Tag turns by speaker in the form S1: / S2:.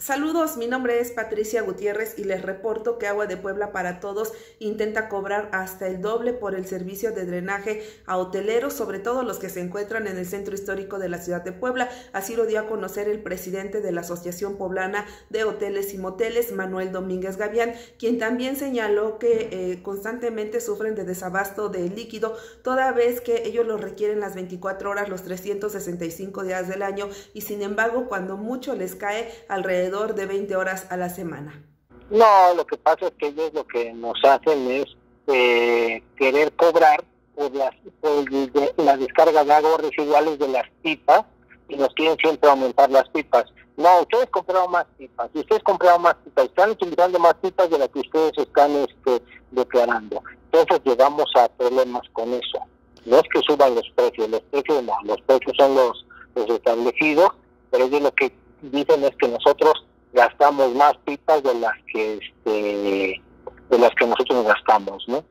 S1: Saludos, mi nombre es Patricia Gutiérrez y les reporto que Agua de Puebla para Todos intenta cobrar hasta el doble por el servicio de drenaje a hoteleros, sobre todo los que se encuentran en el centro histórico de la ciudad de Puebla. Así lo dio a conocer el presidente de la Asociación Poblana de Hoteles y Moteles, Manuel Domínguez Gavián, quien también señaló que eh, constantemente sufren de desabasto de líquido, toda vez que ellos lo requieren las 24 horas, los 365 días del año y sin embargo cuando mucho les cae alrededor de 20 horas a la semana.
S2: No, lo que pasa es que ellos lo que nos hacen es eh, querer cobrar por, las, la descarga de aguas residuales de las pipas y nos quieren siempre aumentar las pipas. No, ustedes compraron más pipas, y ustedes compraron más pipas, están utilizando más pipas de las que ustedes están este, declarando. Entonces llegamos a problemas con eso. No es que suban los precios, los precios no, los precios son los, los establecidos, pero de lo que dicen es que nosotros gastamos más pipas de las que este, de las que nosotros gastamos, ¿no?